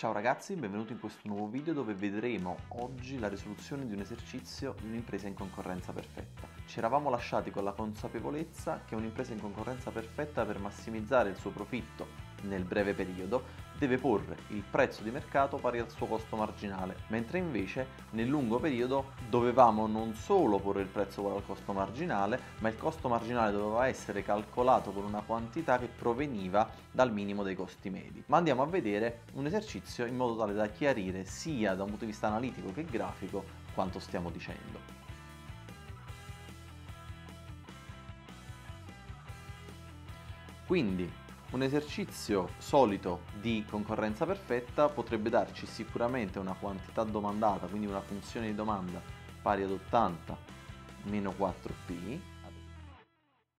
Ciao ragazzi, benvenuti in questo nuovo video dove vedremo oggi la risoluzione di un esercizio di un'impresa in concorrenza perfetta. Ci eravamo lasciati con la consapevolezza che un'impresa in concorrenza perfetta per massimizzare il suo profitto nel breve periodo deve porre il prezzo di mercato pari al suo costo marginale, mentre invece nel lungo periodo dovevamo non solo porre il prezzo pari al costo marginale, ma il costo marginale doveva essere calcolato con una quantità che proveniva dal minimo dei costi medi. Ma andiamo a vedere un esercizio in modo tale da chiarire sia da un punto di vista analitico che grafico quanto stiamo dicendo. Quindi un esercizio solito di concorrenza perfetta potrebbe darci sicuramente una quantità domandata, quindi una funzione di domanda pari ad 80 meno 4p,